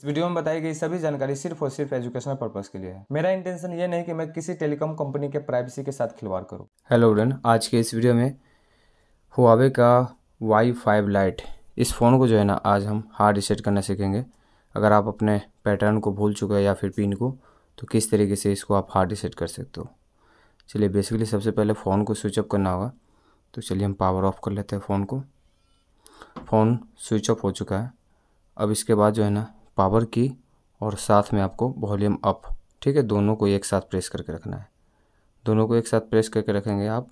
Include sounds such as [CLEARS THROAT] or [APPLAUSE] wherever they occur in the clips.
इस वीडियो में बताई गई सभी जानकारी सिर्फ़ और सिर्फ़ एजुकेशनल पर्पज के लिए है। मेरा इंटेंशन ये नहीं कि मैं किसी टेलीकॉम कंपनी के प्राइवेसी के साथ खिलवाड़ करूँ। हेलो उडन आज के इस वीडियो में हुआवे का वाई फाइव लाइट इस फ़ोन को जो है ना, आज हम हार्ड रिसेट करना सीखेंगे। अगर आप अपने पैटर्न को भूल चुके हैं या फिर पिन को तो किस तरीके से इसको आप हार्ड रिसेट कर सकते हो? चलिए बेसिकली सबसे पहले फ़ोन को स्विच ऑफ़ करना होगा। तो चलिए हम पावर ऑफ़ कर लेते हैं फ़ोन को। फ़ोन स्विच ऑफ़ हो चुका है। अब इसके बाद जो है ना पावर की और साथ में आपको वॉल्यूम अप, ठीक है? दोनों को एक साथ प्रेस करके रखना है। दोनों को एक साथ प्रेस करके रखेंगे आप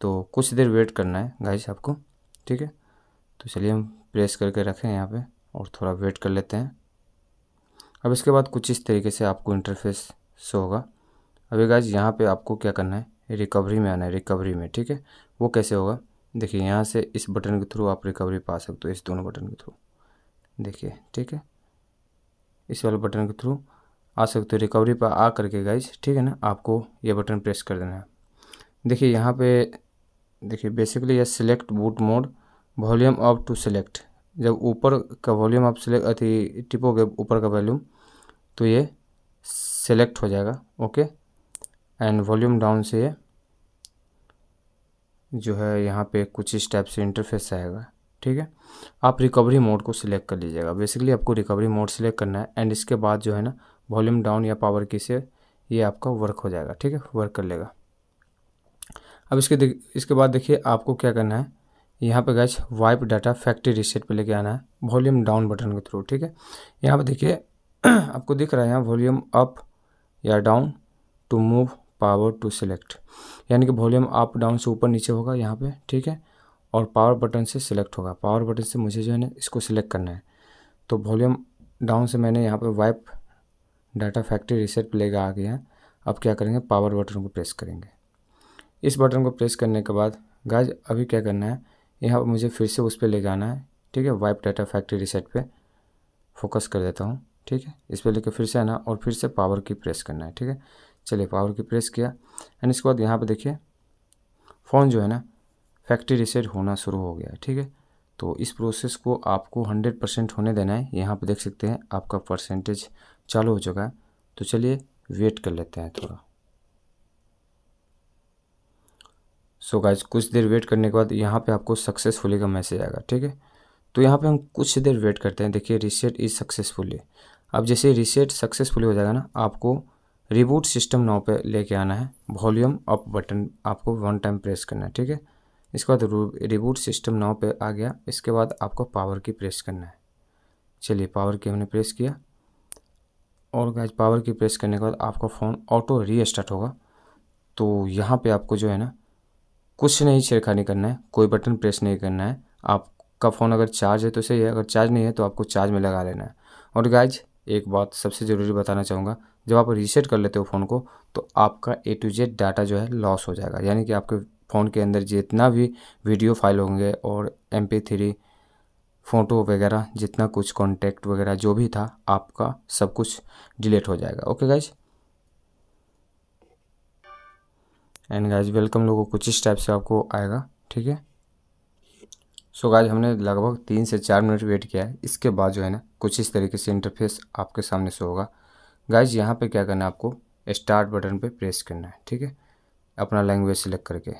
तो कुछ देर वेट करना है गाइस आपको, ठीक है? तो चलिए हम प्रेस करके रखें यहाँ पे और थोड़ा वेट कर लेते हैं। अब इसके बाद कुछ इस तरीके से आपको इंटरफेस शो होगा। अभी गाइज़ यहाँ पे आपको क्या करना है? रिकवरी में आना है रिकवरी में, ठीक है? वो कैसे होगा? देखिए, यहाँ से इस बटन के थ्रू आप रिकवरी पा सकते हो, इस दोनों बटन के थ्रू देखिए, ठीक है? इस वाले बटन के थ्रू आ सकते हो रिकवरी पर आ करके गाइज़ ठीक है ना? आपको ये बटन प्रेस कर देना है। देखिए, यहाँ पे, देखिए बेसिकली ये select boot mode volume up to select जब ऊपर का वॉल्यूम आप सिलेक्ट अति टिपोगे ऊपर का वॉल्यूम तो ये सेलेक्ट हो जाएगा ओके एंड वॉल्यूम डाउन से ये जो है यहाँ पे कुछ इस टाइप से इंटरफेस आएगा। ठीक है? आप रिकवरी मोड को सिलेक्ट कर लीजिएगा। बेसिकली आपको रिकवरी मोड सिलेक्ट करना है एंड इसके बाद जो है ना वॉल्यूम डाउन या पावर की से ये आपका वर्क हो जाएगा। ठीक है? वर्क कर लेगा। अब इसके इसके बाद देखिए आपको क्या करना है? यहाँ पे गैस वाइप डाटा फैक्ट्री रिसेट पे लेके आना है। वॉल्यूम डाउन बटन के थ्रू ठीक है? यहाँ पे देखिए, [CLEARS THROAT] आपको दिख रहा है यहाँ वॉल्यूम अप या down to move power to select यानी कि वॉल्यूम अप डाउन से ऊपर नीचे होगा यहाँ पे, ठीक है? और पावर बटन से सिलेक्ट होगा। पावर बटन से मुझे जो है ना इसको सिलेक्ट करना है। तो वॉल्यूम डाउन से मैंने यहाँ पर वाइप डाटा फैक्ट्री रिसेट लेकर आ गया। अब क्या करेंगे? पावर बटन को प्रेस करेंगे। इस बटन को प्रेस करने के बाद गाज अभी क्या करना है? यहाँ पर मुझे फिर से उस पर ले जाना है। ठीक है? वाइप डाटा फैक्ट्री रिसेट पे फोकस कर देता हूँ। ठीक है? इस पर लेकर फिर से आना और फिर से पावर की प्रेस करना है। ठीक है? चलिए पावर की प्रेस किया। एंड इसके बाद यहाँ पर देखिए फ़ोन जो है ना फैक्ट्री रिसेट होना शुरू हो गया है, ठीक है? तो इस प्रोसेस को आपको हंड्रेड परसेंट होने देना है। यहाँ पर देख सकते हैं आपका परसेंटेज चालू हो चुका है। तो चलिए वेट कर लेते हैं थोड़ा। सो so गाइज़ कुछ देर वेट करने के बाद यहाँ पे आपको सक्सेसफुली का मैसेज आएगा, ठीक है? तो यहाँ पे हम कुछ देर वेट करते हैं। देखिए रीसेट इज़ सक्सेसफुली अब जैसे रीसेट सक्सेसफुली हो जाएगा ना, आपको रिबूट सिस्टम नाव पे लेके आना है। वॉल्यूम अप बटन आपको वन टाइम प्रेस करना है, ठीक है? इसके बाद रिबूट सिस्टम नाव पे आ गया। इसके बाद आपको पावर की प्रेस करना है। चलिए पावर की हमने प्रेस किया। और गाइज़ पावर की प्रेस करने के बाद आपका फ़ोन ऑटो री स्टार्ट होगा। तो यहाँ पे आपको जो है ना, कुछ नहीं छेड़खानी करना है, कोई बटन प्रेस नहीं करना है। आपका फ़ोन अगर चार्ज है तो सही है, अगर चार्ज नहीं है तो आपको चार्ज में लगा लेना है। और गाइज़ एक बात सबसे ज़रूरी बताना चाहूँगा, जब आप रीसेट कर लेते हो फ़ोन को तो आपका ए टू जेड डाटा जो है लॉस हो जाएगा। यानी कि आपके फ़ोन के अंदर जितना भी वीडियो फ़ाइल होंगे और एम पी थ्री फ़ोटो वगैरह, जितना कुछ कॉन्टैक्ट वगैरह जो भी था, आपका सब कुछ डिलीट हो जाएगा। Okay guys and guys welcome लोगों कुछ इस टाइप से आपको आएगा, ठीक है? सो गाइज़ हमने लगभग तीन से चार मिनट वेट किया है। इसके बाद जो है ना, कुछ इस तरीके से इंटरफेस आपके सामने से होगा। गाइज़ यहाँ पे क्या करना है आपको? स्टार्ट बटन पे प्रेस करना है, ठीक है? अपना लैंग्वेज सेलेक्ट करके।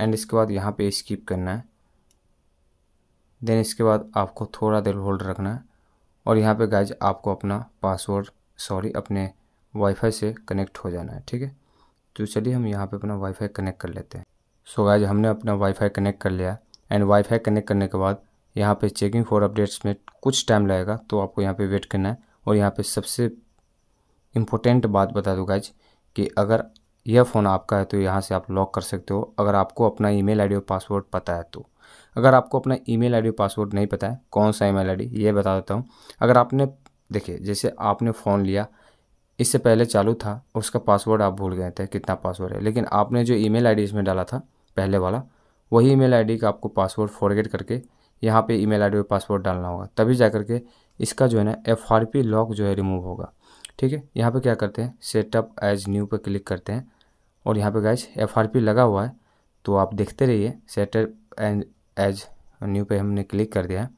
एंड इसके बाद यहाँ पे स्किप करना है। देन इसके बाद आपको थोड़ा देर होल्ड रखना है। और यहाँ पे गाइज़ आपको अपना पासवर्ड सॉरी अपने वाईफाई से कनेक्ट हो जाना है, ठीक है? तो चलिए हम यहाँ पे अपना वाईफाई कनेक्ट कर लेते हैं। सो so गाइज़ हमने अपना वाईफाई कनेक्ट कर लिया। एंड वाईफाई कनेक्ट करने के बाद यहाँ पे चेकिंग फॉर अपडेट्स में कुछ टाइम लगेगा तो आपको यहाँ पे वेट करना है। और यहाँ पे सबसे इम्पोर्टेंट बात बता दूँ गाइज़ कि अगर यह फ़ोन आपका है तो यहाँ से आप लॉक कर सकते हो, अगर आपको अपना ईमेल आईडी और पासवर्ड पता है तो। अगर आपको अपना ईमेल आईडी और पासवर्ड नहीं पता है, कौन सा ईमेल आईडी, ये बता देता हूँ। अगर आपने, देखिए, जैसे आपने फ़ोन लिया, इससे पहले चालू था, उसका पासवर्ड आप भूल गए थे, कितना पासवर्ड है, लेकिन आपने जो ईमेल आईडी इसमें डाला था, पहले वाला, वही ईमेल आईडी का आपको पासवर्ड फॉरगेट करके यहाँ पे ईमेल आईडी और पासवर्ड डालना होगा, तभी जा करके इसका जो है ना पी लॉक जो है रिमूव होगा। ठीक है? यहाँ पे क्या करते हैं? सेटअप एज न्यू पे क्लिक करते हैं। और यहाँ पे गैस एफ़ लगा हुआ है तो आप देखते रहिए सेटअप एंड एज न्यू पे हमने क्लिक कर दिया है।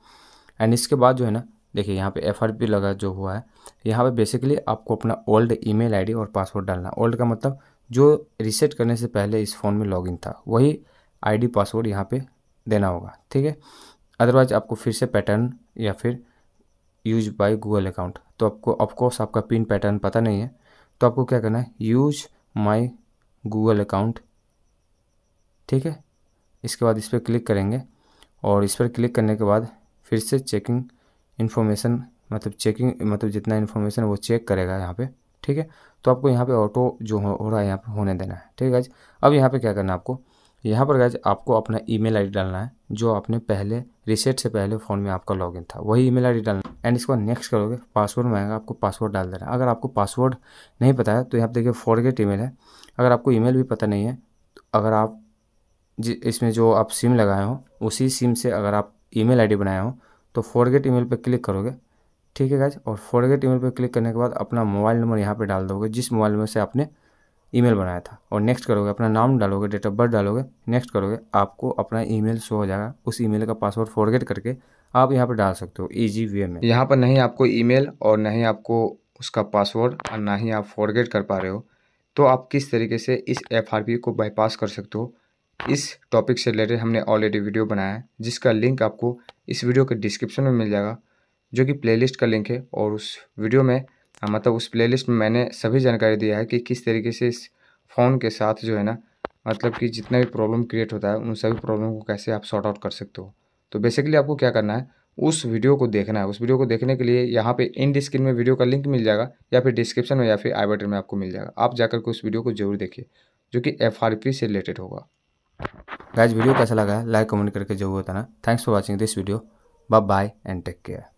एंड इसके बाद जो है ना, देखिए यहाँ पे एफ़ लगा जो हुआ है, यहाँ पे बेसिकली आपको अपना ओल्ड ईमेल आईडी और पासवर्ड डालना ओल्ड का मतलब जो रिसेट करने से पहले इस फ़ोन में लॉगिन था, वही आईडी पासवर्ड यहाँ पे देना होगा, ठीक है? अदरवाइज़ आपको फिर से पैटर्न या फिर यूज़ बाय गूगल अकाउंट तो आपको ऑफकोर्स आपका पिन पैटर्न पता नहीं है। तो आपको क्या करना है? यूज़ माई गूगल अकाउंट ठीक है? इसके बाद इस पर क्लिक करेंगे और इस पर क्लिक करने के बाद फिर से चेकिंग इन्फॉर्मेशन मतलब चेकिंग मतलब जितना इन्फॉर्मेशन वो चेक करेगा यहाँ पे। ठीक है? तो आपको यहाँ पे ऑटो जो हो रहा है, यहाँ पे होने देना है। ठीक है अब यहाँ पे क्या करना है आपको? यहाँ पर गाइज़ आपको अपना ईमेल आईडी डालना है, जो आपने पहले रिसेट से पहले फ़ोन में आपका लॉगिन था, वही ईमेल आईडी डालना है। एंड इसको नेक्स्ट करोगे पासवर्ड मांगेगा आपको पासवर्ड डाल देना अगर आपको पासवर्ड नहीं पता है तो यहाँ पर देखिए फॉरगेट ईमेल है। अगर आपको ईमेल भी पता नहीं है तो अगर आप इसमें जो आप सिम लगाए हो, उसी सिम से अगर आप ईमेल आईडी बनाए हो तो फॉरगेट ईमेल पे क्लिक करोगे। ठीक है गाइज़ और फॉरगेट ईमेल पे क्लिक करने के बाद अपना मोबाइल नंबर यहाँ पे डाल दोगे, जिस मोबाइल नंबर से आपने ईमेल बनाया था। और नेक्स्ट करोगे, अपना नाम डालोगे डेट ऑफ़ बर्थ डालोगे नेक्स्ट करोगे, आपको अपना ईमेल शो हो जाएगा। उस ईमेल का पासवर्ड फॉरगेट करके आप यहाँ पर डाल सकते हो ईजी वे में। यहाँ पर नहीं आपको ईमेल और नहीं आपको उसका पासवर्ड और ना ही आप फॉरगेट कर पा रहे हो। तो आप किस तरीके से इस एफआरपी को बाईपास कर सकते हो? इस टॉपिक से रिलेटेड हमने ऑलरेडी वीडियो बनाया है, जिसका लिंक आपको इस वीडियो के डिस्क्रिप्शन में मिल जाएगा, जो कि प्लेलिस्ट का लिंक है। और उस वीडियो में मतलब उस प्लेलिस्ट में मैंने सभी जानकारी दिया है कि किस तरीके से इस फ़ोन के साथ जो है ना मतलब कि जितना भी प्रॉब्लम क्रिएट होता है, उन सभी प्रॉब्लम को कैसे आप सॉर्ट आउट कर सकते हो। तो बेसिकली आपको क्या करना है, उस वीडियो को देखना है। उस वीडियो को देखने के लिए यहाँ पे इन स्क्रीन में वीडियो का लिंक मिल जाएगा या फिर डिस्क्रिप्शन में या फिर आई बटन में आपको मिल जाएगा। आप जाकर के उस वीडियो को ज़रूर देखिए, जो कि FRP से रिलेटेड होगा। गाइज़ वीडियो कैसा लगा है? लाइक कमेंट करके ज़रूर बताना। Thanks for watching this video bye and take care